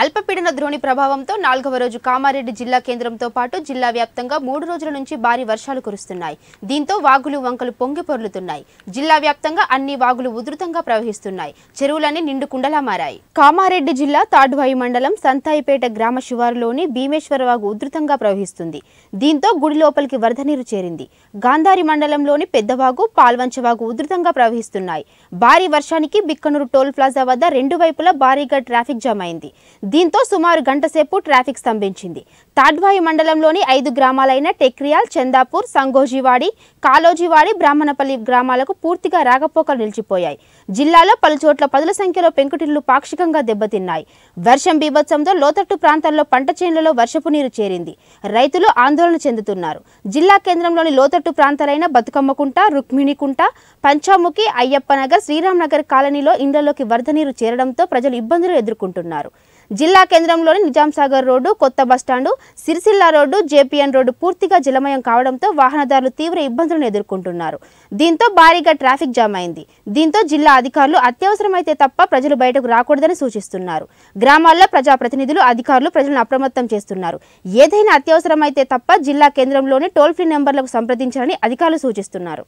అల్పపీడన ద్రోణి ప్రభావంతో నాలుగవ రోజు కామారెడ్డి జిల్లా కేంద్రంతో పాటు జిల్లా వ్యాప్తంగా మూడు రోజుల నుంచి భారీ వర్షాలు కురుస్తున్నాయి. దీంతో వాగులు వంకలు పొంగి పొర్లుతున్నాయి. జిల్లా వ్యాప్తంగా అన్ని వాగులు ఉధృతంగా ప్రవహిస్తున్నాయి. చెరువులన్నీ నిండు కుండలా మారాయి. కామారెడ్డి జిల్లా తాడ్వాయి మండలం సంతాయిపేట గ్రామ శివారులోని భీమేశ్వర వాగు ఉధృతంగా ప్రవహిస్తుంది. దీంతో గుడి లోపలికి వరద నీరు చేరింది. గాంధారి మండలంలోని పెద్దవాగు పాల్వంచవాగు ఉధృతంగా ప్రవహిస్తున్నాయి. భారీ వర్షానికి బిక్కనూరు టోల్ ప్లాజా వద్ద రెండు వైపులా భారీగా ట్రాఫిక్ జామ్ అయింది. దీంతో సుమారు గంట సేపు ట్రాఫిక్ స్తంభించింది. తాడ్వాయి మండలంలోని ఐదు గ్రామాలైన టెక్రియాల్ చందాపూర్ సంగోజీవాడి కాలోజీవాడి బ్రాహ్మణపల్లి గ్రామాలకు పూర్తిగా రాకపోకలు నిలిచిపోయాయి. జిల్లాలో పలుచోట్ల పదుల సంఖ్యలో పెంకుటిల్లు పాక్షికంగా దెబ్బతిన్నాయి. వర్షం బీభత్సంతో లోతట్టు ప్రాంతాల్లో పంట చేనులలో వర్షపు నీరు చేరింది. రైతులు ఆందోళన చెందుతున్నారు. జిల్లా కేంద్రంలోని లోతట్టు ప్రాంతాలైన బతుకమ్మకుంట రుక్మిణికుంట పంచాముఖి అయ్యప్పనగర్ శ్రీరామ్నగర్ కాలనీలో ఇండ్లలోకి వరద నీరు చేరడంతో ప్రజలు ఇబ్బందులు ఎదుర్కొంటున్నారు. జిల్లా కేంద్రంలోని నిజాంసాగర్ రోడ్డు కొత్త bus stand Sircilla road JPN road పూర్తిగా జలమయం కావడంతో వాహనదారులు తీవ్ర ఇబ్బందులను ఎదుర్కొంటున్నారు. దీంతో భారీగా ట్రాఫిక్ జామ్ అయింది. దీంతో జిల్లా అధికారులు అత్యవసరమైతే తప్ప ప్రజలు బయటకు రాకూడదని సూచిస్తున్నారు. గ్రామాల్లో ప్రజాప్రతినిధులు అధికారులు ప్రజలను అప్రమత్తం చేస్తున్నారు. ఏదైనా అత్యవసరమైతే తప్ప జిల్లా కేంద్రంలోని టోల్ ఫ్రీ నెంబర్లకు సంప్రదించాలని అధికారులు సూచిస్తున్నారు.